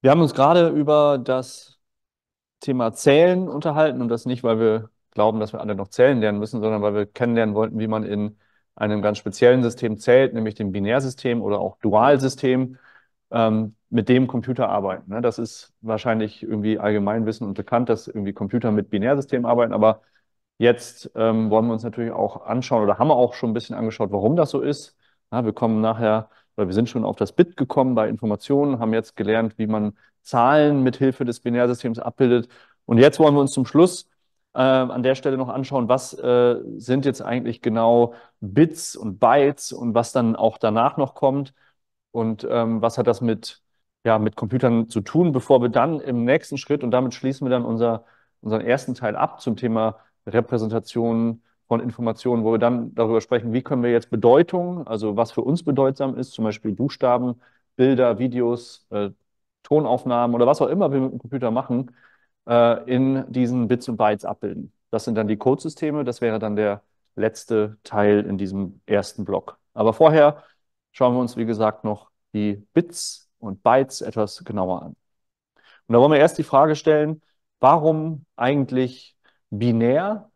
Wir haben uns gerade über das Thema Zählen unterhalten und das nicht, weil wir glauben, dass wir alle noch zählen lernen müssen, sondern weil wir kennenlernen wollten, wie man in einem ganz speziellen System zählt, nämlich dem Binärsystem oder auch Dualsystem, ähm, mit dem Computer arbeiten. Ne? Das ist wahrscheinlich irgendwie Allgemeinwissen und bekannt, dass irgendwie Computer mit Binärsystemen arbeiten, aber jetzt ähm, wollen wir uns natürlich auch anschauen oder haben wir auch schon ein bisschen angeschaut, warum das so ist. Ja, wir kommen nachher oder wir sind schon auf das Bit gekommen bei Informationen, haben jetzt gelernt, wie man Zahlen mit Hilfe des Binärsystems abbildet. Und jetzt wollen wir uns zum Schluss äh, an der Stelle noch anschauen, was äh, sind jetzt eigentlich genau Bits und Bytes und was dann auch danach noch kommt und ähm, was hat das mit, ja, mit Computern zu tun, bevor wir dann im nächsten Schritt, und damit schließen wir dann unser, unseren ersten Teil ab zum Thema Repräsentation von Informationen, wo wir dann darüber sprechen, wie können wir jetzt Bedeutung, also was für uns bedeutsam ist, zum Beispiel Buchstaben, Bilder, Videos, äh, Tonaufnahmen oder was auch immer wir mit dem Computer machen, äh, in diesen Bits und Bytes abbilden. Das sind dann die Codesysteme, das wäre dann der letzte Teil in diesem ersten Block. Aber vorher schauen wir uns, wie gesagt, noch die Bits und Bytes etwas genauer an. Und da wollen wir erst die Frage stellen, warum eigentlich binär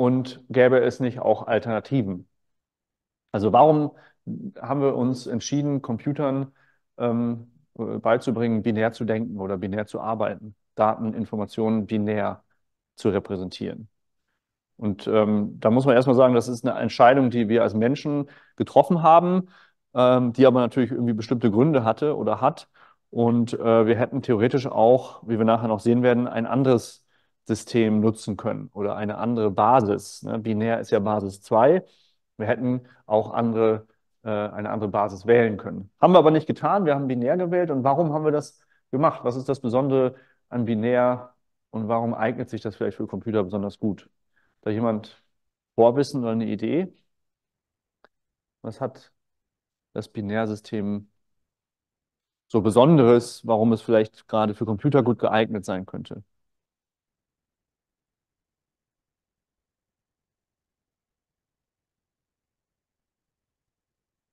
und gäbe es nicht auch Alternativen? Also warum haben wir uns entschieden, Computern ähm, beizubringen, binär zu denken oder binär zu arbeiten, Daten, Informationen binär zu repräsentieren? Und ähm, da muss man erstmal sagen, das ist eine Entscheidung, die wir als Menschen getroffen haben, ähm, die aber natürlich irgendwie bestimmte Gründe hatte oder hat. Und äh, wir hätten theoretisch auch, wie wir nachher noch sehen werden, ein anderes System nutzen können oder eine andere Basis. Ne? Binär ist ja Basis 2. Wir hätten auch andere, äh, eine andere Basis wählen können. Haben wir aber nicht getan. Wir haben binär gewählt. Und warum haben wir das gemacht? Was ist das Besondere an binär und warum eignet sich das vielleicht für Computer besonders gut? Da jemand Vorwissen oder eine Idee? Was hat das Binärsystem so Besonderes, warum es vielleicht gerade für Computer gut geeignet sein könnte?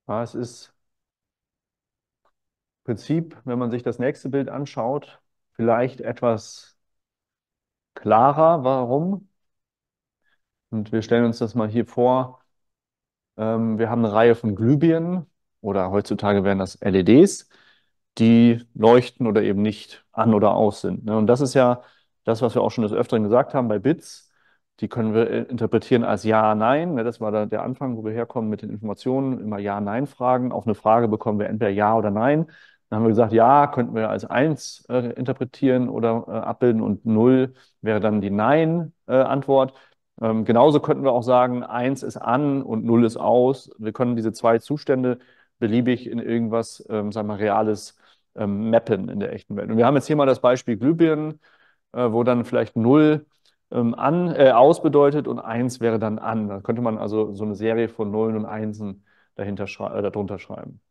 Ja, es ist im Prinzip, wenn man sich das nächste Bild anschaut, vielleicht etwas klarer, warum. Und wir stellen uns das mal hier vor. Ähm, wir haben eine Reihe von Glühbirnen oder heutzutage wären das LEDs, die leuchten oder eben nicht an oder aus sind. Ne? Und das ist ja das, was wir auch schon des Öfteren gesagt haben bei Bits. Die können wir äh, interpretieren als Ja, Nein. Ne? Das war der Anfang, wo wir herkommen mit den Informationen. Immer Ja, Nein fragen. Auf eine Frage bekommen wir entweder Ja oder Nein. Dann haben wir gesagt, Ja könnten wir als Eins äh, interpretieren oder äh, abbilden und Null wäre dann die Nein-Antwort. Ähm, genauso könnten wir auch sagen, eins ist an und null ist aus. Wir können diese zwei Zustände beliebig in irgendwas, ähm, sagen wir mal, Reales ähm, mappen in der echten Welt. Und wir haben jetzt hier mal das Beispiel Glühbirnen, äh, wo dann vielleicht null an, äh, aus bedeutet und eins wäre dann an. Da könnte man also so eine Serie von Nullen und Einsen dahinter schrei äh, darunter schreiben.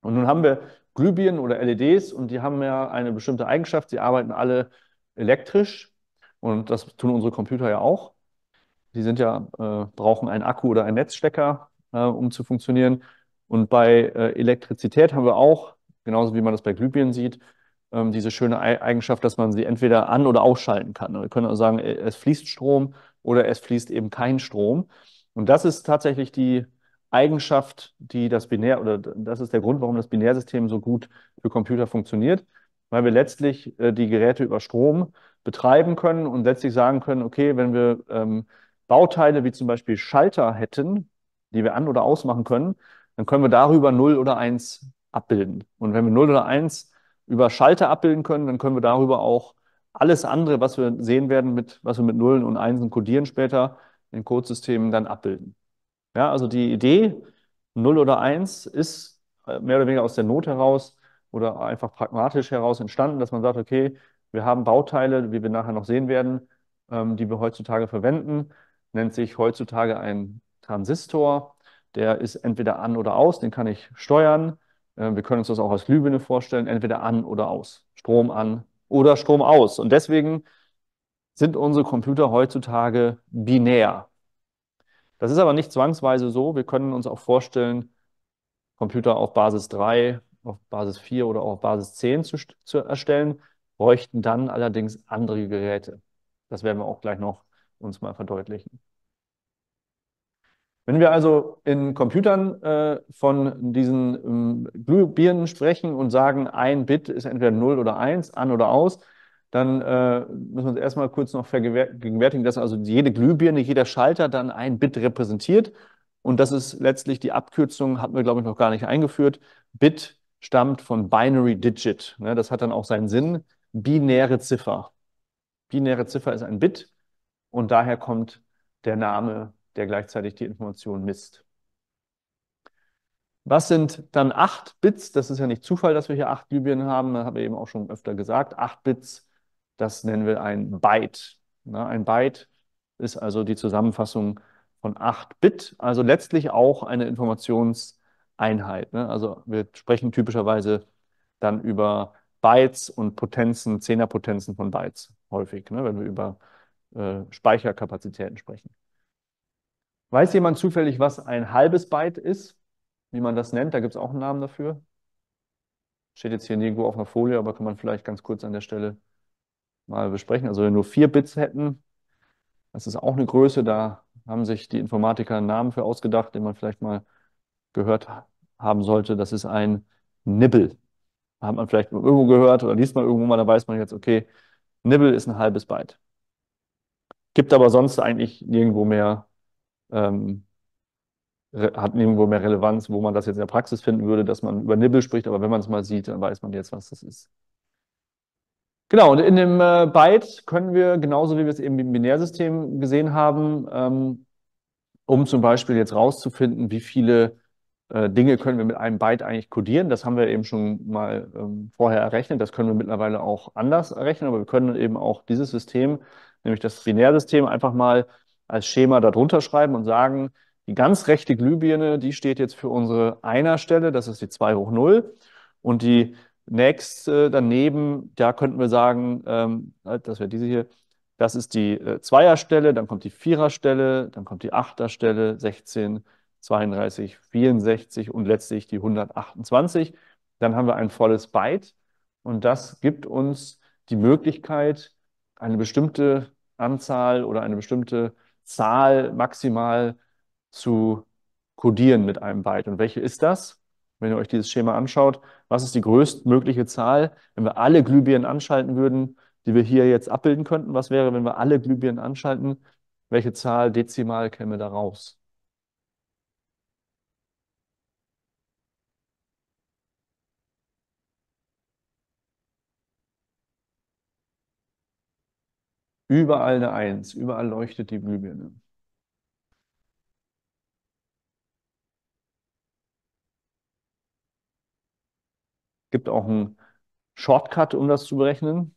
Und nun haben wir Glühbirnen oder LEDs und die haben ja eine bestimmte Eigenschaft. Sie arbeiten alle elektrisch und das tun unsere Computer ja auch. Die sind ja, äh, brauchen einen Akku oder einen Netzstecker, äh, um zu funktionieren. Und bei äh, Elektrizität haben wir auch, genauso wie man das bei Glühbirnen sieht, ähm, diese schöne Eigenschaft, dass man sie entweder an- oder ausschalten kann. Wir können also sagen, äh, es fließt Strom oder es fließt eben kein Strom. Und das ist tatsächlich die Eigenschaft, die das Binär, oder das ist der Grund, warum das Binärsystem so gut für Computer funktioniert, weil wir letztlich äh, die Geräte über Strom betreiben können und letztlich sagen können, okay, wenn wir ähm, Bauteile wie zum Beispiel Schalter hätten, die wir an- oder ausmachen können, dann können wir darüber 0 oder 1 abbilden. Und wenn wir 0 oder 1 über Schalter abbilden können, dann können wir darüber auch alles andere, was wir sehen werden, mit, was wir mit Nullen und Einsen codieren später in Codesystemen, dann abbilden. Ja, also die Idee 0 oder 1 ist äh, mehr oder weniger aus der Not heraus oder einfach pragmatisch heraus entstanden, dass man sagt, okay, wir haben Bauteile, wie wir nachher noch sehen werden, ähm, die wir heutzutage verwenden, nennt sich heutzutage ein Transistor. Der ist entweder an oder aus, den kann ich steuern. Äh, wir können uns das auch als Glühbirne vorstellen, entweder an oder aus. Strom an oder Strom aus. Und deswegen sind unsere Computer heutzutage binär. Das ist aber nicht zwangsweise so. Wir können uns auch vorstellen, Computer auf Basis 3 auf Basis 4 oder auf Basis 10 zu, zu erstellen, bräuchten dann allerdings andere Geräte. Das werden wir auch gleich noch uns mal verdeutlichen. Wenn wir also in Computern äh, von diesen ähm, Glühbirnen sprechen und sagen, ein Bit ist entweder 0 oder 1, an oder aus, dann äh, müssen wir uns erstmal kurz noch vergegenwärtigen, dass also jede Glühbirne, jeder Schalter dann ein Bit repräsentiert. Und das ist letztlich die Abkürzung, hatten wir, glaube ich, noch gar nicht eingeführt. Bit stammt von Binary Digit. Ne? Das hat dann auch seinen Sinn. Binäre Ziffer. Binäre Ziffer ist ein Bit und daher kommt der Name, der gleichzeitig die Information misst. Was sind dann 8 Bits? Das ist ja nicht Zufall, dass wir hier 8 Glühbirnen haben. Das habe ich eben auch schon öfter gesagt. 8 Bits, das nennen wir ein Byte. ein Byte ist also die Zusammenfassung von 8 Bit, also letztlich auch eine Informationseinheit. Ne? Also wir sprechen typischerweise dann über Bytes und Potenzen, Zehnerpotenzen von Bytes häufig, ne? wenn wir über äh, Speicherkapazitäten sprechen. Weiß jemand zufällig, was ein halbes Byte ist? Wie man das nennt? Da gibt es auch einen Namen dafür. Steht jetzt hier nirgendwo auf einer Folie, aber kann man vielleicht ganz kurz an der Stelle mal besprechen. Also wenn wir nur vier Bits hätten, das ist auch eine Größe, da haben sich die Informatiker einen Namen für ausgedacht, den man vielleicht mal gehört haben sollte. Das ist ein Nibble. Hat man vielleicht irgendwo gehört oder liest man irgendwo mal, da weiß man jetzt, okay, Nibble ist ein halbes Byte. Gibt aber sonst eigentlich nirgendwo mehr, ähm, hat nirgendwo mehr Relevanz, wo man das jetzt in der Praxis finden würde, dass man über Nibble spricht, aber wenn man es mal sieht, dann weiß man jetzt, was das ist. Genau, und in dem äh, Byte können wir, genauso wie wir es eben im Binärsystem gesehen haben, ähm, um zum Beispiel jetzt rauszufinden, wie viele äh, Dinge können wir mit einem Byte eigentlich codieren. Das haben wir eben schon mal ähm, vorher errechnet. Das können wir mittlerweile auch anders errechnen, aber wir können eben auch dieses System, nämlich das Binärsystem, einfach mal als Schema darunter schreiben und sagen, die ganz rechte Glühbirne, die steht jetzt für unsere Einerstelle, das ist die 2 hoch 0. Und die Nächste daneben, da könnten wir sagen, ähm, halt, das wäre diese hier, das ist die äh, Zweierstelle, dann kommt die Viererstelle, dann kommt die Achterstelle, 16, 32, 64 und letztlich die 128. Dann haben wir ein volles Byte und das gibt uns die Möglichkeit, eine bestimmte Anzahl oder eine bestimmte Zahl maximal zu codieren mit einem Byte. Und welche ist das? wenn ihr euch dieses Schema anschaut, was ist die größtmögliche Zahl, wenn wir alle Glühbirnen anschalten würden, die wir hier jetzt abbilden könnten? Was wäre, wenn wir alle Glühbirnen anschalten? Welche Zahl dezimal käme da raus? Überall eine Eins, überall leuchtet die Glühbirne. gibt auch einen Shortcut, um das zu berechnen.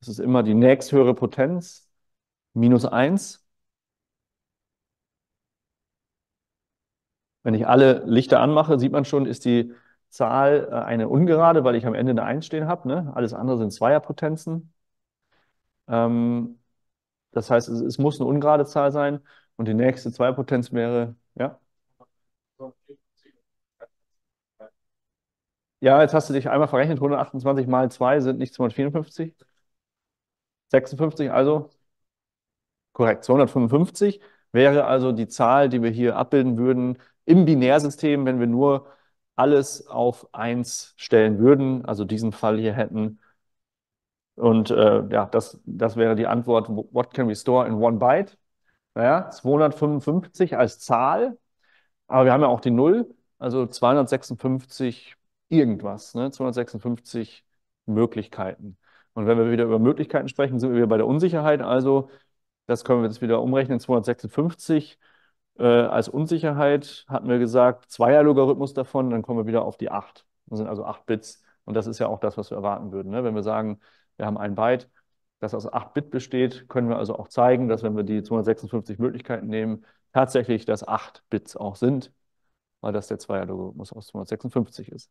Das ist immer die nächsthöhere Potenz, minus 1. Wenn ich alle Lichter anmache, sieht man schon, ist die Zahl äh, eine ungerade, weil ich am Ende eine 1 stehen habe. Ne? Alles andere sind Zweierpotenzen. Ähm, das heißt, es, es, muss eine ungerade Zahl sein. Und die nächste Zweierpotenz wäre, ja? Ja, jetzt hast du dich einmal verrechnet. 128 mal 2 sind nicht 254. 56, also korrekt. 255 wäre also die Zahl, die wir hier abbilden würden im Binärsystem, wenn wir nur alles auf 1 stellen würden, also diesen Fall hier hätten. Und äh, ja, das, das wäre die Antwort, what can we store in one byte? Naja, 255 als Zahl, aber wir haben ja auch die Null, also 256 irgendwas, ne? 256 Möglichkeiten. Und wenn wir wieder über Möglichkeiten sprechen, sind wir wieder bei der Unsicherheit. Also, das können wir jetzt wieder umrechnen. 256 äh, als Unsicherheit hatten wir gesagt, Zweier-Logarithmus davon, dann kommen wir wieder auf die 8. Das sind also 8 Bits. Und das ist ja auch das, was wir erwarten würden. Ne? Wenn wir sagen, wir haben ein Byte, das aus 8 Bit besteht, können wir also auch zeigen, dass wenn wir die 256 Möglichkeiten nehmen, tatsächlich das 8 Bits auch sind, weil das der Zweier-Logarithmus aus 256 ist.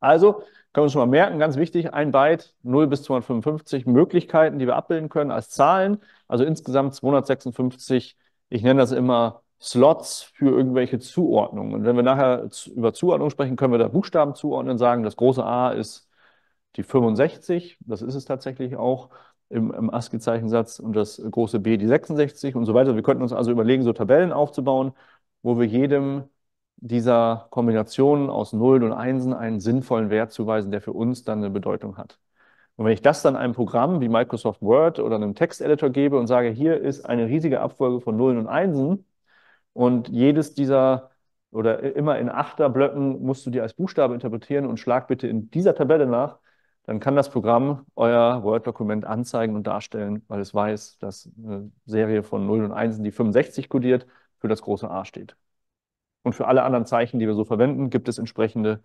Also können wir schon mal merken, ganz wichtig, ein Byte 0 bis 255 Möglichkeiten, die wir abbilden können als Zahlen. Also insgesamt 256, ich nenne das immer Slots für irgendwelche Zuordnungen. Und wenn wir nachher über Zuordnung sprechen, können wir da Buchstaben zuordnen, sagen, das große A ist die 65, das ist es tatsächlich auch im, im ASCII-Zeichensatz und das große B die 66 und so weiter. Wir könnten uns also überlegen, so Tabellen aufzubauen, wo wir jedem dieser Kombinationen aus Nullen und Einsen einen sinnvollen Wert zuweisen, der für uns dann eine Bedeutung hat. Und wenn ich das dann einem Programm wie Microsoft Word oder einem Texteditor gebe und sage, hier ist eine riesige Abfolge von Nullen und Einsen und jedes dieser oder immer in Achterblöcken musst du dir als Buchstabe interpretieren und schlag bitte in dieser Tabelle nach, dann kann das Programm euer Word-Dokument anzeigen und darstellen, weil es weiß, dass eine Serie von Nullen und Einsen, die 65 kodiert, für das große A steht. Und für alle anderen Zeichen, die wir so verwenden, gibt es entsprechende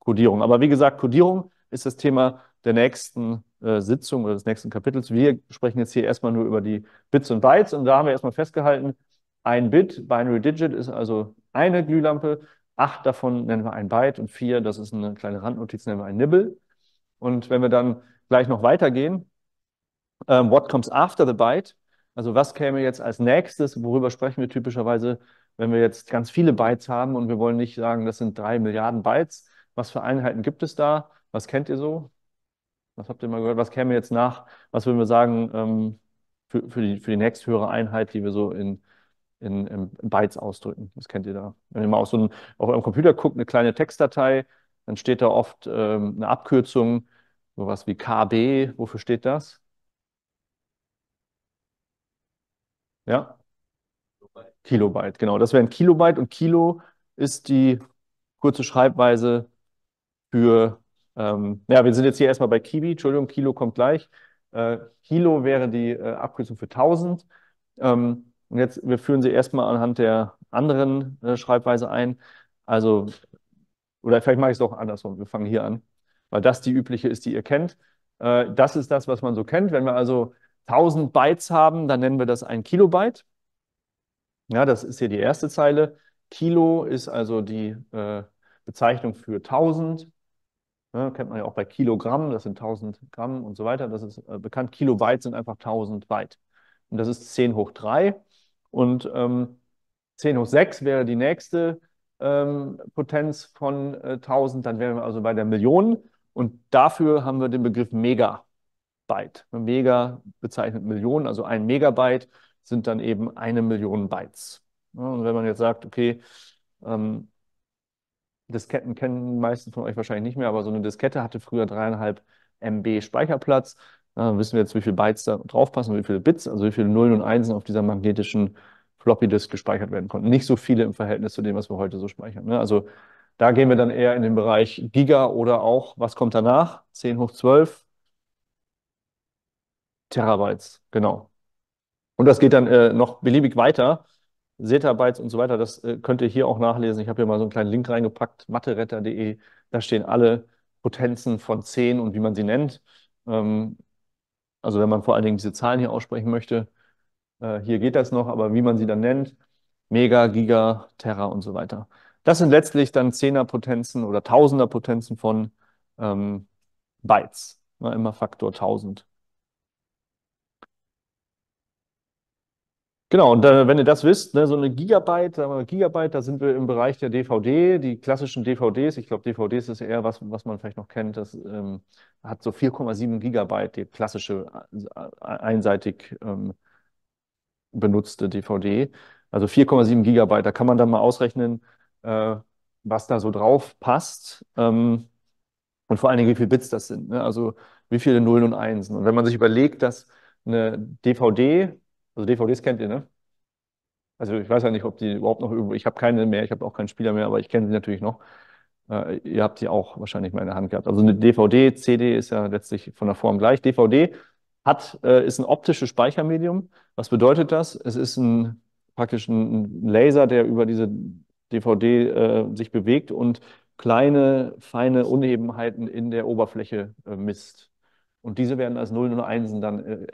Codierung. Aber wie gesagt, Codierung ist das Thema der nächsten äh, Sitzung oder des nächsten Kapitels. Wir sprechen jetzt hier erstmal nur über die Bits und Bytes und da haben wir erstmal festgehalten, ein Bit, Binary Digit, ist also eine Glühlampe, acht davon nennen wir ein Byte und vier, das ist eine kleine Randnotiz, nennen wir ein Nibble. Und wenn wir dann gleich noch weitergehen, ähm, what comes after the byte? Also was käme jetzt als nächstes? Worüber sprechen wir typischerweise, wenn wir jetzt ganz viele Bytes haben und wir wollen nicht sagen, das sind drei Milliarden Bytes. Was für Einheiten gibt es da? Was kennt ihr so? Was habt ihr mal gehört? Was käme jetzt nach? Was würden wir sagen ähm, für, für, die, für die nächsthöhere Einheit, die wir so in, in, in Bytes ausdrücken? Was kennt ihr da? Wenn ihr mal auf so einem, auf eurem Computer guckt, eine kleine Textdatei, dann steht da oft ähm, eine Abkürzung, sowas wie KB. Wofür steht das? Ja? Kilobyte, genau. Das wäre ein Kilobyte und Kilo ist die kurze Schreibweise für, ähm, ja, wir sind jetzt hier erstmal bei Kiwi, Entschuldigung, Kilo kommt gleich. Äh, Kilo wäre die äh, Abkürzung für 1000. Ähm, und jetzt, wir führen sie erstmal anhand der anderen äh, Schreibweise ein. Also, oder vielleicht mache ich es doch andersrum. Wir fangen hier an, weil das die übliche ist, die ihr kennt. Äh, das ist das, was man so kennt. Wenn wir also 1000 Bytes haben, dann nennen wir das ein Kilobyte. Ja, das ist hier die erste Zeile. Kilo ist also die äh, Bezeichnung für 1000. Ja, kennt man ja auch bei Kilogramm, das sind 1000 Gramm und so weiter. Das ist äh, bekannt. Kilobyte sind einfach 1000 Byte. Und das ist 10 hoch 3. Und ähm, 10 hoch 6 wäre die nächste ähm, Potenz von äh, 1000. Dann wären wir also bei der Million. Und dafür haben wir den Begriff Megabyte. Mega bezeichnet Millionen, also ein Megabyte sind dann eben eine Million Bytes. Ja, und wenn man jetzt sagt, okay, ähm, Disketten kennen die meisten von euch wahrscheinlich nicht mehr, aber so eine Diskette hatte früher dreieinhalb MB Speicherplatz. Dann wissen wir jetzt, wie viele Bytes da draufpassen, wie viele Bits, also wie viele Nullen und Einsen auf dieser magnetischen Floppy Disk gespeichert werden konnten. Nicht so viele im Verhältnis zu dem, was wir heute so speichern. Ne? Also da gehen wir dann eher in den Bereich Giga oder auch, was kommt danach? 10 hoch 12 Terabytes, genau. Und das geht dann äh, noch beliebig weiter. Zetabytes und so weiter, das äh, könnt ihr hier auch nachlesen. Ich habe hier mal so einen kleinen Link reingepackt, matheretter.de. Da stehen alle Potenzen von 10 und wie man sie nennt. Ähm, also wenn man vor allen Dingen diese Zahlen hier aussprechen möchte, äh, hier geht das noch, aber wie man sie dann nennt, Mega, Giga, Terra und so weiter. Das sind letztlich dann Zehner-Potenzen oder Tausender-Potenzen von ähm, Bytes. Na, immer Faktor 1000. Genau, und äh, wenn ihr das wisst, ne, so eine Gigabyte, sagen wir Gigabyte, da sind wir im Bereich der DVD, die klassischen DVDs. Ich glaube, DVDs ist eher was, was man vielleicht noch kennt. Das ähm, hat so 4,7 Gigabyte, die klassische äh, einseitig ähm, benutzte DVD. Also 4,7 Gigabyte, da kann man dann mal ausrechnen, äh, was da so drauf passt. Ähm, und vor allen Dingen, wie viele Bits das sind. Ne? Also wie viele Nullen und Einsen. Und wenn man sich überlegt, dass eine DVD also DVDs kennt ihr, ne? Also ich weiß ja nicht, ob die überhaupt noch irgendwo, ich habe keine mehr, ich habe auch keinen Spieler mehr, aber ich kenne sie natürlich noch. Äh, ihr habt sie auch wahrscheinlich mal in der Hand gehabt. Also eine DVD, CD ist ja letztlich von der Form gleich. DVD hat, äh, ist ein optisches Speichermedium. Was bedeutet das? Es ist ein, praktisch ein Laser, der über diese DVD äh, sich bewegt und kleine, feine Unebenheiten in der Oberfläche äh, misst. Und diese werden als Nullen und Einsen dann äh,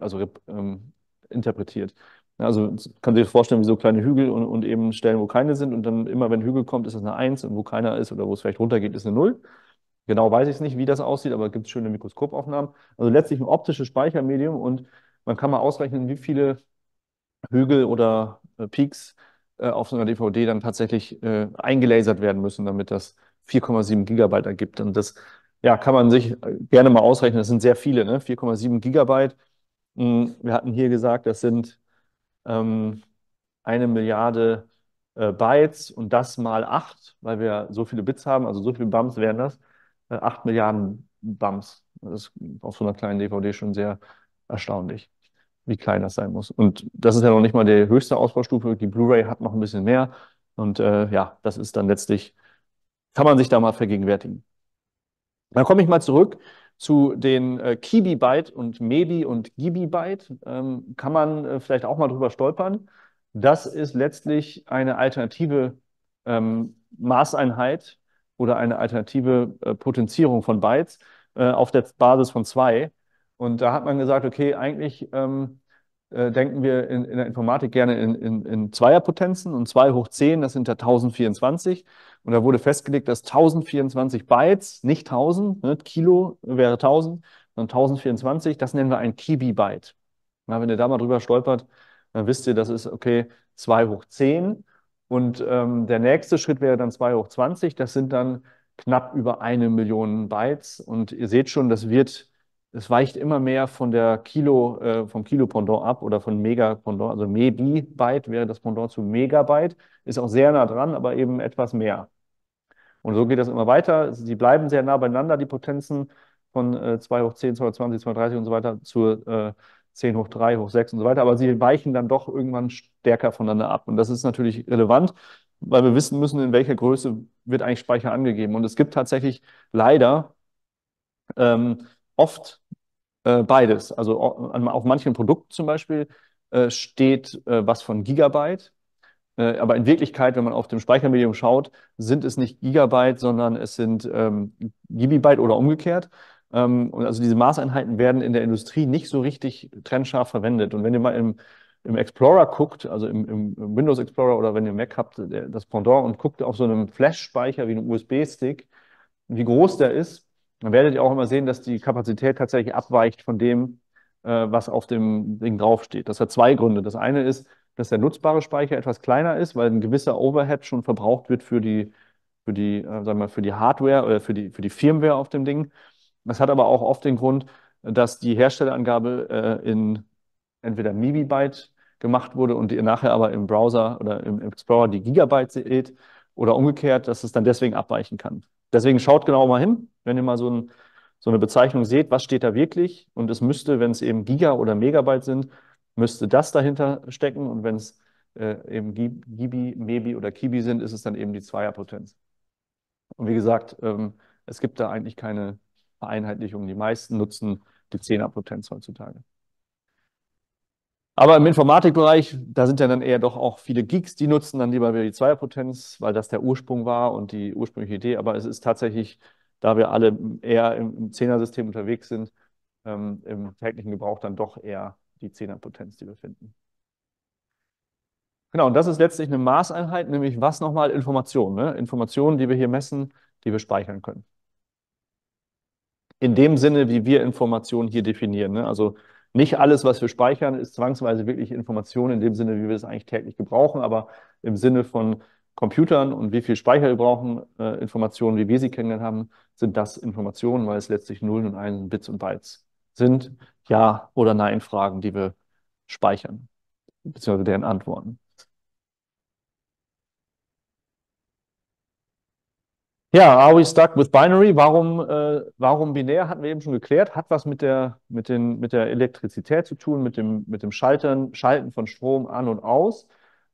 also, ähm, interpretiert. Also kann sich vorstellen, wie so kleine Hügel und, und, eben Stellen, wo keine sind. Und dann immer, wenn Hügel kommt, ist das eine 1 und wo keiner ist oder wo es vielleicht runtergeht, ist eine 0. Genau weiß ich es nicht, wie das aussieht, aber es gibt schöne Mikroskopaufnahmen. Also letztlich ein optisches Speichermedium und man kann mal ausrechnen, wie viele Hügel oder äh, Peaks äh, auf so einer DVD dann tatsächlich äh, eingelasert werden müssen, damit das 4,7 Gigabyte ergibt. Und das ja, kann man sich äh, gerne mal ausrechnen. Das sind sehr viele, ne? 4,7 Gigabyte. Hm, wir hatten hier gesagt, das sind ähm, eine Milliarde äh, Bytes und das mal 8, weil wir so viele Bits haben, also so viele Bums wären das. Äh, 8 Milliarden Bums. Das ist auf so einer kleinen DVD schon sehr erstaunlich, wie klein das sein muss. Und das ist ja noch nicht mal die höchste Ausbaustufe. Die Blu-ray hat noch ein bisschen mehr. Und äh, ja, das ist dann letztlich, kann man sich da mal vergegenwärtigen. Dann komme ich mal zurück zu den äh, Kibi-Byte und Mebi und Gibi-Byte. Ähm, kann man äh, vielleicht auch mal drüber stolpern. Das ist letztlich eine alternative ähm, Maßeinheit oder eine alternative äh, Potenzierung von Bytes äh, auf der Basis von zwei. Und da hat man gesagt, okay, eigentlich ähm, äh, denken wir in, in, der Informatik gerne in, in, in Zweierpotenzen und 2 hoch 10, das sind ja 1024. Und da wurde festgelegt, dass 1024 Bytes, nicht 1000, ne, Kilo wäre 1000, sondern 1024, das nennen wir ein Kibi-Byte. wenn ihr da mal drüber stolpert, dann wisst ihr, das ist okay 2 hoch 10. Und ähm, der nächste Schritt wäre dann 2 hoch 20. Das sind dann knapp über eine Million Bytes. Und ihr seht schon, das wird, es weicht immer mehr von der Kilo, äh, vom Kilo-Pendant ab oder von Mega-Pendant. Also Mebi-Byte wäre das Pendant zu Megabyte. Ist auch sehr nah dran, aber eben etwas mehr. Und so geht das immer weiter. Sie bleiben sehr nah beieinander, die Potenzen von äh, 2 hoch 10, 2 hoch 20, 2 hoch 30 und so weiter zur äh, 10 hoch 3, hoch 6 und so weiter. Aber sie weichen dann doch irgendwann stärker voneinander ab. Und das ist natürlich relevant, weil wir wissen müssen, in welcher Größe wird eigentlich Speicher angegeben. Und es gibt tatsächlich leider ähm, oft äh, beides. Also auf manchen Produkten zum Beispiel äh, steht äh, was von Gigabyte. Äh, aber in Wirklichkeit, wenn man auf dem Speichermedium schaut, sind es nicht Gigabyte, sondern es sind ähm, Gibibyte oder umgekehrt. Ähm, und also diese Maßeinheiten werden in der Industrie nicht so richtig trennscharf verwendet. Und wenn ihr mal im, im Explorer guckt, also im, im, Windows Explorer oder wenn ihr Mac habt, das Pendant und guckt auf so einem Flash-Speicher wie einem USB-Stick, wie groß der ist, dann werdet ihr auch immer sehen, dass die Kapazität tatsächlich abweicht von dem, äh, was auf dem Ding draufsteht. Das hat zwei Gründe. Das eine ist, dass der nutzbare Speicher etwas kleiner ist, weil ein gewisser Overhead schon verbraucht wird für die, für die, äh, sagen wir, für die Hardware oder für die, für die Firmware auf dem Ding. Das hat aber auch oft den Grund, dass die Herstellerangabe äh, in entweder MiBi-Byte gemacht wurde und ihr nachher aber im Browser oder im Explorer die Gigabyte seht oder umgekehrt, dass es dann deswegen abweichen kann. Deswegen schaut genau mal hin, wenn ihr mal so, ein, so eine Bezeichnung seht, was steht da wirklich und es müsste, wenn es eben Giga oder Megabyte sind, müsste das dahinter stecken und wenn es äh, eben Gibi, Mebi oder Kibi sind, ist es dann eben die Zweierpotenz. Und wie gesagt, ähm, es gibt da eigentlich keine Vereinheitlichung. Die meisten nutzen die Zehnerpotenz heutzutage. Aber im Informatikbereich, da sind ja dann eher doch auch viele Geeks, die nutzen dann lieber wieder die Zweierpotenz, weil das der Ursprung war und die ursprüngliche Idee. Aber es ist tatsächlich, da wir alle eher im, im Zehnersystem unterwegs sind, ähm, im täglichen Gebrauch dann doch eher die Zehnerpotenz, die wir finden. Genau, und das ist letztlich eine Maßeinheit, nämlich was nochmal Informationen. Ne? Informationen, die wir hier messen, die wir speichern können in dem Sinne, wie wir Informationen hier definieren. Ne? Also nicht alles, was wir speichern, ist zwangsweise wirklich Information in dem Sinne, wie wir es eigentlich täglich gebrauchen, aber im Sinne von Computern und wie viel Speicher wir brauchen, äh, Informationen, wie wir sie kennengelernt haben, sind das Informationen, weil es letztlich Nullen und Einsen, Bits und Bytes sind. Ja oder Nein Fragen, die wir speichern, beziehungsweise deren Antworten. Ja, are we stuck with binary? Warum, äh, warum binär, hatten wir eben schon geklärt, hat was mit der, mit den, mit der Elektrizität zu tun, mit dem, mit dem Schaltern, Schalten von Strom an und aus.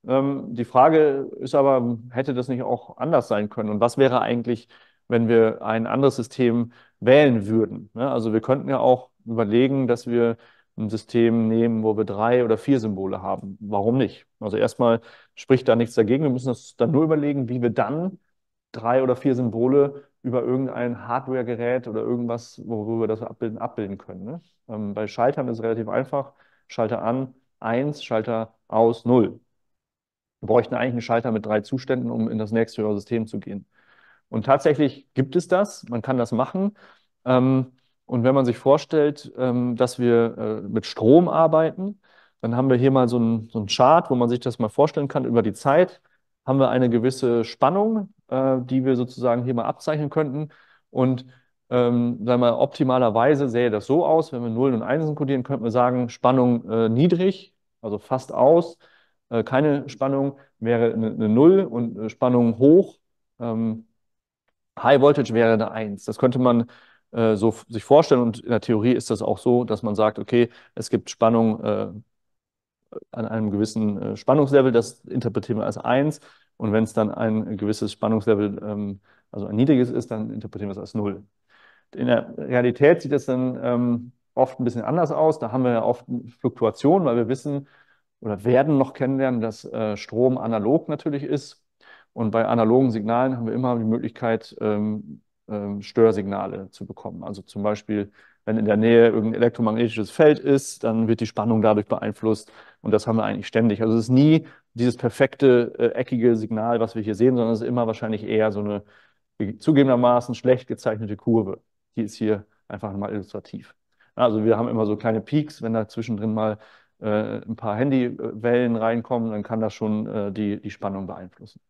Ähm, die Frage ist aber, hätte das nicht auch anders sein können? Und was wäre eigentlich, wenn wir ein anderes System wählen würden? Ne? Also wir könnten ja auch überlegen, dass wir ein System nehmen, wo wir drei oder vier Symbole haben. Warum nicht? Also erstmal spricht da nichts dagegen. Wir müssen uns dann nur überlegen, wie wir dann drei oder vier Symbole über irgendein Hardware-Gerät oder irgendwas, worüber wir das abbilden, abbilden können. Ne? Ähm, bei Schaltern ist es relativ einfach. Schalter an, 1, Schalter aus, 0. Wir bräuchten eigentlich einen Schalter mit drei Zuständen, um in das nächste höhere System zu gehen. Und tatsächlich gibt es das, man kann das machen. Ähm, und wenn man sich vorstellt, ähm, dass wir äh, mit Strom arbeiten, dann haben wir hier mal so ein, so Chart, wo man sich das mal vorstellen kann. Über die Zeit haben wir eine gewisse Spannung, äh, die wir sozusagen hier mal abzeichnen könnten. Und ähm, sagen wir, optimalerweise sähe das so aus, wenn wir Nullen und Einsen kodieren, könnten wir sagen, Spannung äh, niedrig, also fast aus. Äh, keine Spannung wäre eine, eine Null und äh, Spannung hoch. Ähm, High Voltage wäre eine 1. Das könnte man äh, so sich vorstellen und in der Theorie ist das auch so, dass man sagt, okay, es gibt Spannung äh, an einem gewissen äh, Spannungslevel, das interpretieren wir als 1 und wenn es dann ein gewisses Spannungslevel, ähm, also ein niedriges ist, dann interpretieren wir es als 0. In der Realität sieht das dann ähm, oft ein bisschen anders aus. Da haben wir ja oft Fluktuationen, weil wir wissen oder werden noch kennenlernen, dass äh, Strom analog natürlich ist. Und bei analogen Signalen haben wir immer die Möglichkeit, ähm, ähm, Störsignale zu bekommen. Also zum Beispiel, wenn in der Nähe irgendein elektromagnetisches Feld ist, dann wird die Spannung dadurch beeinflusst. Und das haben wir eigentlich ständig. Also es ist nie dieses perfekte äh, eckige Signal, was wir hier sehen, sondern es ist immer wahrscheinlich eher so eine zugegebenermaßen schlecht gezeichnete Kurve. Die ist hier einfach mal illustrativ. Also wir haben immer so kleine Peaks, wenn da zwischendrin mal äh, ein paar Handywellen reinkommen, dann kann das schon äh, die, die Spannung beeinflussen.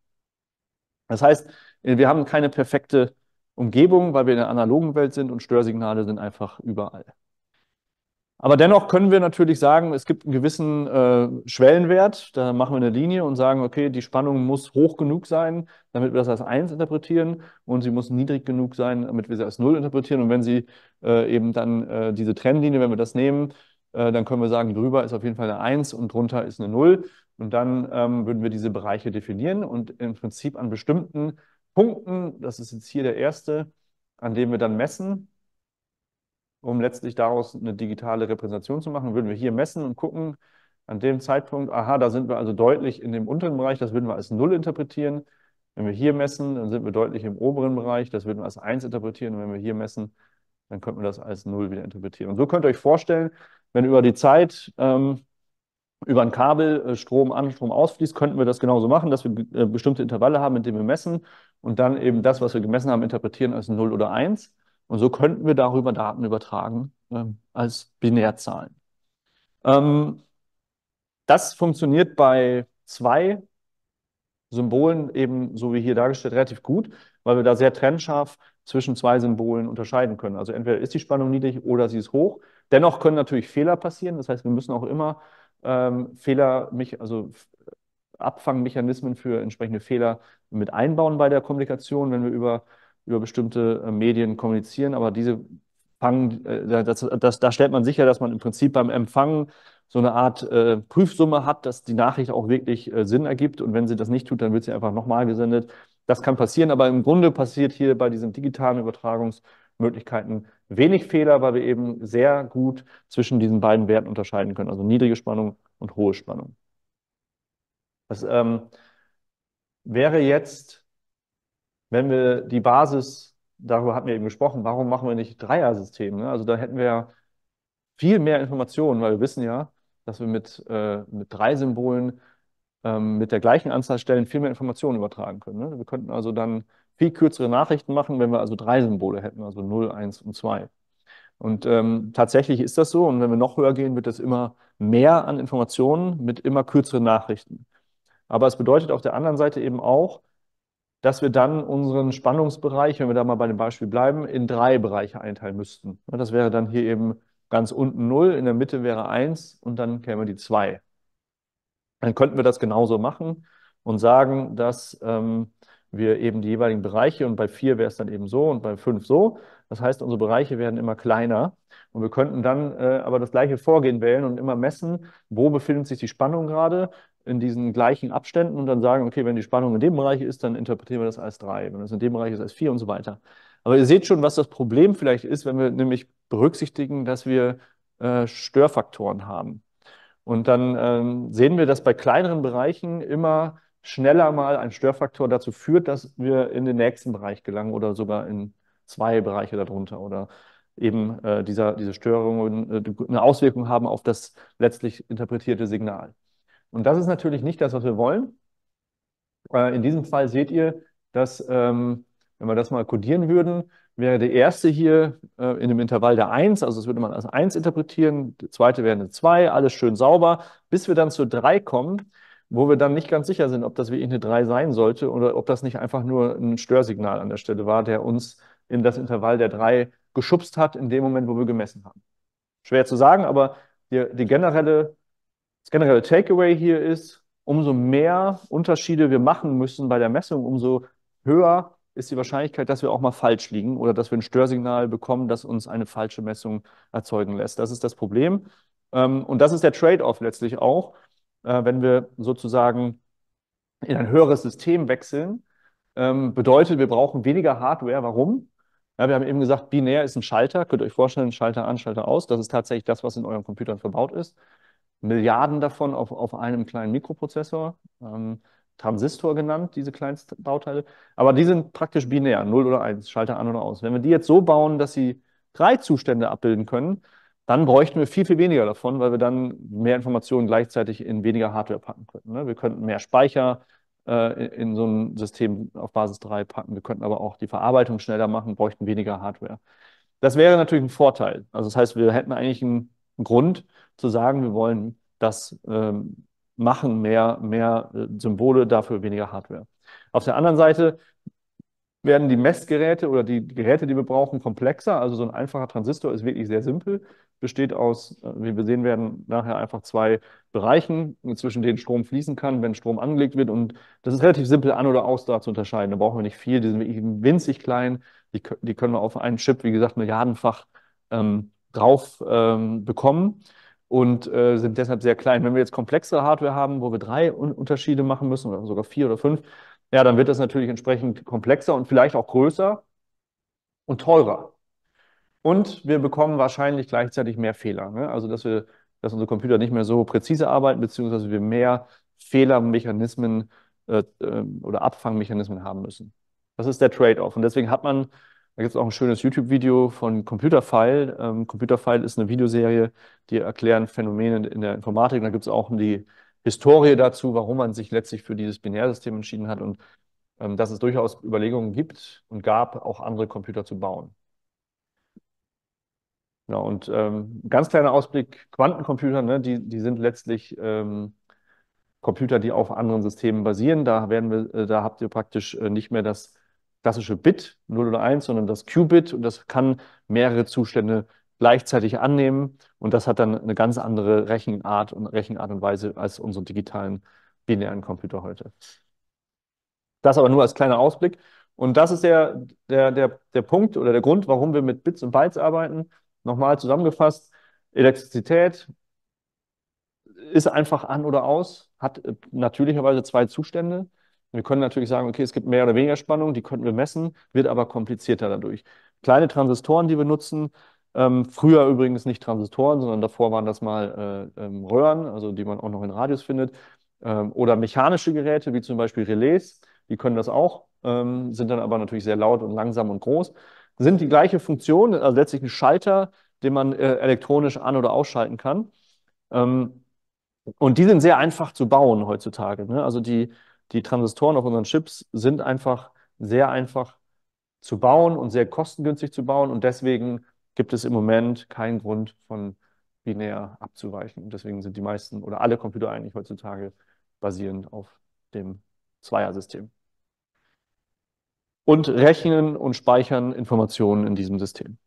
Das heißt, wir haben keine perfekte Umgebung, weil wir in der analogen Welt sind und Störsignale sind einfach überall. Aber dennoch können wir natürlich sagen, es gibt einen gewissen äh, Schwellenwert. Da machen wir eine Linie und sagen, okay, die Spannung muss hoch genug sein, damit wir das als 1 interpretieren und sie muss niedrig genug sein, damit wir sie als 0 interpretieren. Und wenn sie äh, eben dann äh, diese Trennlinie, wenn wir das nehmen, äh, dann können wir sagen, drüber ist auf jeden Fall eine 1 und drunter ist eine 0. Und dann ähm, würden wir diese Bereiche definieren und im Prinzip an bestimmten Punkten, das ist jetzt hier der erste, an dem wir dann messen, um letztlich daraus eine digitale Repräsentation zu machen, würden wir hier messen und gucken, an dem Zeitpunkt, aha, da sind wir also deutlich in dem unteren Bereich, das würden wir als 0 interpretieren. Wenn wir hier messen, dann sind wir deutlich im oberen Bereich, das würden wir als 1 interpretieren. Und wenn wir hier messen, dann könnten wir das als 0 wieder interpretieren. Und so könnt ihr euch vorstellen, wenn über die Zeit ähm, über ein Kabel äh, Strom an, Strom ausfließt, könnten wir das genauso machen, dass wir äh, bestimmte Intervalle haben, mit denen wir messen und dann eben das, was wir gemessen haben, interpretieren als 0 oder 1. Und so könnten wir darüber Daten übertragen ähm, als Binärzahlen. Ähm, das funktioniert bei zwei Symbolen eben, so wie hier dargestellt, relativ gut, weil wir da sehr trennscharf zwischen zwei Symbolen unterscheiden können. Also entweder ist die Spannung niedrig oder sie ist hoch. Dennoch können natürlich Fehler passieren. Das heißt, wir müssen auch immer ähm, Fehler, also Abfangmechanismen für entsprechende Fehler mit einbauen bei der Kommunikation, wenn wir über, über bestimmte äh, Medien kommunizieren. Aber diese fangen, äh, das, das, da stellt man sicher, dass man im Prinzip beim Empfangen so eine Art äh, Prüfsumme hat, dass die Nachricht auch wirklich äh, Sinn ergibt. Und wenn sie das nicht tut, dann wird sie einfach nochmal gesendet. Das kann passieren, aber im Grunde passiert hier bei diesen digitalen Übertragungsmöglichkeiten wenig Fehler, weil wir eben sehr gut zwischen diesen beiden Werten unterscheiden können, also niedrige Spannung und hohe Spannung. Das ähm, wäre jetzt, wenn wir die Basis, darüber hatten wir eben gesprochen, warum machen wir nicht Dreier-System? Ne? Also da hätten wir ja viel mehr Informationen, weil wir wissen ja, dass wir mit, äh, mit drei Symbolen ähm, mit der gleichen Anzahl Stellen viel mehr Informationen übertragen können. Ne? Wir könnten also dann viel kürzere Nachrichten machen, wenn wir also drei Symbole hätten, also 0, 1 und 2. Und ähm, tatsächlich ist das so. Und wenn wir noch höher gehen, wird es immer mehr an Informationen mit immer kürzeren Nachrichten. Aber es bedeutet auf der anderen Seite eben auch, dass wir dann unseren Spannungsbereich, wenn wir da mal bei dem Beispiel bleiben, in drei Bereiche einteilen müssten. Das wäre dann hier eben ganz unten 0, in der Mitte wäre 1 und dann käme die 2. Dann könnten wir das genauso machen und sagen, dass ähm, wir eben die jeweiligen Bereiche und bei 4 wäre es dann eben so und bei 5 so. Das heißt, unsere Bereiche werden immer kleiner und wir könnten dann äh, aber das gleiche Vorgehen wählen und immer messen, wo befindet sich die Spannung gerade in diesen gleichen Abständen und dann sagen, okay, wenn die Spannung in dem Bereich ist, dann interpretieren wir das als 3, wenn es in dem Bereich ist, als 4 und so weiter. Aber ihr seht schon, was das Problem vielleicht ist, wenn wir nämlich berücksichtigen, dass wir äh, Störfaktoren haben. Und dann ähm, sehen wir, dass bei kleineren Bereichen immer schneller mal ein Störfaktor dazu führt, dass wir in den nächsten Bereich gelangen oder sogar in zwei Bereiche darunter oder eben äh, dieser, diese Störungen äh, eine Auswirkung haben auf das letztlich interpretierte Signal. Und das ist natürlich nicht das, was wir wollen. Äh, in diesem Fall seht ihr, dass, ähm, wenn wir das mal kodieren würden, wäre der erste hier äh, in dem Intervall der 1, also das würde man als 1 interpretieren, der zweite wäre eine 2, alles schön sauber, bis wir dann zur 3 kommen, wo wir dann nicht ganz sicher sind, ob das wirklich eine 3 sein sollte oder ob das nicht einfach nur ein Störsignal an der Stelle war, der uns in das Intervall der 3 geschubst hat, in dem Moment, wo wir gemessen haben. Schwer zu sagen, aber die, die generelle, das generelle Takeaway hier ist, umso mehr Unterschiede wir machen müssen bei der Messung, umso höher ist die Wahrscheinlichkeit, dass wir auch mal falsch liegen oder dass wir ein Störsignal bekommen, das uns eine falsche Messung erzeugen lässt. Das ist das Problem. Ähm, und das ist der Trade-off letztlich auch, äh, wenn wir sozusagen in ein höheres System wechseln. Ähm, bedeutet, wir brauchen weniger Hardware. Warum? Ja, wir haben eben gesagt, binär ist ein Schalter. Könnt ihr euch vorstellen, Schalter an, Schalter aus. Das ist tatsächlich das, was in euren Computern verbaut ist. Milliarden davon auf, auf einem kleinen Mikroprozessor. Ähm, Transistor genannt, diese Kleinstbauteile. Aber die sind praktisch binär, 0 oder 1, Schalter an oder aus. Wenn wir die jetzt so bauen, dass sie drei Zustände abbilden können, dann bräuchten wir viel, viel weniger davon, weil wir dann mehr Informationen gleichzeitig in weniger Hardware packen könnten. Ne? Wir könnten mehr Speicher äh, in so ein System auf Basis 3 packen. Wir könnten aber auch die Verarbeitung schneller machen, bräuchten weniger Hardware. Das wäre natürlich ein Vorteil. Also das heißt, wir hätten eigentlich einen Grund zu sagen, wir wollen das ähm, machen, mehr, mehr äh, Symbole, dafür weniger Hardware. Auf der anderen Seite werden die Messgeräte oder die Geräte, die wir brauchen, komplexer. Also so ein einfacher Transistor ist wirklich sehr simpel, besteht aus, äh, wie wir sehen werden, nachher einfach zwei Bereichen, zwischen denen Strom fließen kann, wenn Strom angelegt wird. Und das ist relativ simpel an oder aus da zu unterscheiden. Da brauchen wir nicht viel. Die sind wirklich winzig klein. Die, die können wir auf einen Chip, wie gesagt, milliardenfach ähm, drauf ähm, bekommen und äh, sind deshalb sehr klein. Wenn wir jetzt komplexere Hardware haben, wo wir drei Un Unterschiede machen müssen oder sogar vier oder fünf, ja, dann wird das natürlich entsprechend komplexer und vielleicht auch größer und teurer. Und wir bekommen wahrscheinlich gleichzeitig mehr Fehler. Ne? Also, dass wir, dass unsere Computer nicht mehr so präzise arbeiten, beziehungsweise wir mehr Fehlermechanismen äh, ähm, oder Abfangmechanismen haben müssen. Das ist der Trade-off. Und deswegen hat man, da gibt es auch ein schönes YouTube-Video von Computerfile. Ähm, Computerfile ist eine Videoserie, die erklären Phänomene in der Informatik. Da gibt es auch die Historie dazu, warum man sich letztlich für dieses Binärsystem entschieden hat und ähm, dass es durchaus Überlegungen gibt und gab, auch andere Computer zu bauen. Ja, und ähm, ganz kleiner Ausblick, Quantencomputer, ne, die, die sind letztlich ähm, Computer, die auf anderen Systemen basieren. Da werden wir, äh, da habt ihr praktisch äh, nicht mehr das klassische Bit 0 oder 1, sondern das Qubit und das kann mehrere Zustände gleichzeitig annehmen und das hat dann eine ganz andere Rechenart und Rechenart und Weise als unsere digitalen binären Computer heute. Das aber nur als kleiner Ausblick. Und das ist der, der, der, der Punkt oder der Grund, warum wir mit Bits und Bytes arbeiten. Nochmal zusammengefasst, Elektrizität ist einfach an oder aus, hat äh, natürlicherweise zwei Zustände. Wir können natürlich sagen, okay, es gibt mehr oder weniger Spannung, die könnten wir messen, wird aber komplizierter dadurch. Kleine Transistoren, die wir nutzen, ähm, früher übrigens nicht Transistoren, sondern davor waren das mal äh, ähm, Röhren, also die man auch noch in Radios findet, ähm, oder mechanische Geräte, wie zum Beispiel Relais, die können das auch, ähm, sind dann aber natürlich sehr laut und langsam und groß sind die gleiche Funktion, also letztlich ein Schalter, den man äh, elektronisch an- oder ausschalten kann. Ähm, und die sind sehr einfach zu bauen heutzutage. Ne? Also die, die Transistoren auf unseren Chips sind einfach sehr einfach zu bauen und sehr kostengünstig zu bauen. Und deswegen gibt es im Moment keinen Grund von binär abzuweichen. Und deswegen sind die meisten oder alle Computer eigentlich heutzutage basierend auf dem Zweiersystem und rechnen und speichern Informationen in diesem System.